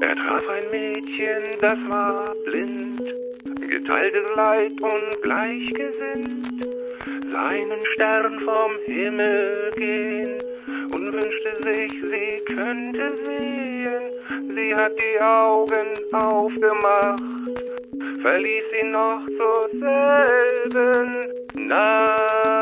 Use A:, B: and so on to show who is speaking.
A: Er traf ein Mädchen, das war blind, geteiltes Leid und gleichgesinnt, seinen Stern vom Himmel gehen und wünschte sich, sie könnte sehen. Sie hat die Augen aufgemacht, verließ ihn noch zur selben Nacht.